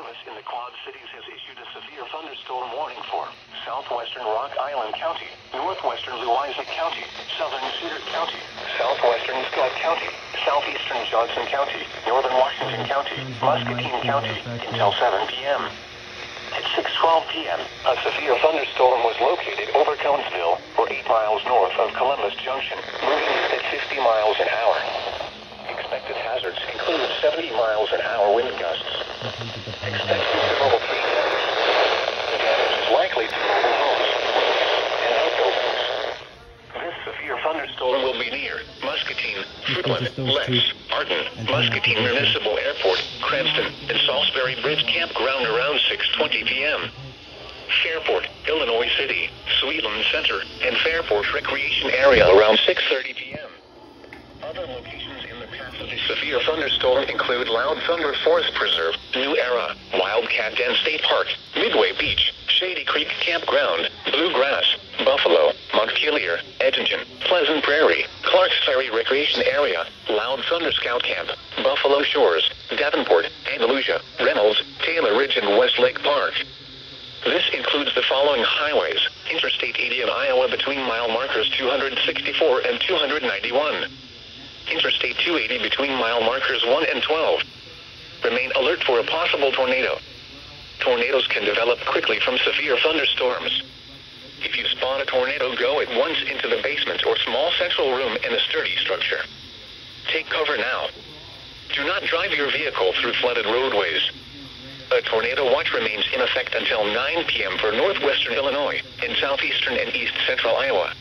Service in the Quad Cities has issued a severe thunderstorm warning for southwestern Rock Island County, northwestern Louisa County, southern Cedar County, southwestern Scott County, southeastern Johnson County, northern Washington County, Muscatine County until 7 p.m. At 6:12 p.m., a severe thunderstorm was located over Conesville, or 8 miles north of Columbus Junction, moving at 50 miles an hour. Expected hazards include 70 miles an hour wind gusts. Expect considerable tree damage. The damage is likely to mobile homes and outbuildings. This severe thunderstorm will be near Muscatine, Fruitland, Lex, Arden, Muscatine Municipal Airport, Cranston, and Salisbury Bridge Campground around 6:20 p.m. Fairport, Illinois City, Sweetland Center, and Fairport Recreation Area around 6:30 p.m. Other locations in the path of the severe thunderstorm include Loud Thunder Forest Preserve, New Den State Park, Midway Beach, Shady Creek Campground, Bluegrass, Buffalo, Montpelier, Edgington, Pleasant Prairie, Clarks Ferry Recreation Area, Loud Thunder Scout Camp, Buffalo Shores, Davenport, Andalusia, Reynolds, Taylor Ridge, and Westlake Park. This includes the following highways. Interstate 80 in Iowa between mile markers 264 and 291. Interstate 280 between mile markers 1 and 12. Remain alert for a possible tornado. Tornadoes can develop quickly from severe thunderstorms. If you spot a tornado, go at once into the basement or small central room in a sturdy structure. Take cover now. Do not drive your vehicle through flooded roadways. A tornado watch remains in effect until 9 p.m. for northwestern Illinois and southeastern and east central Iowa.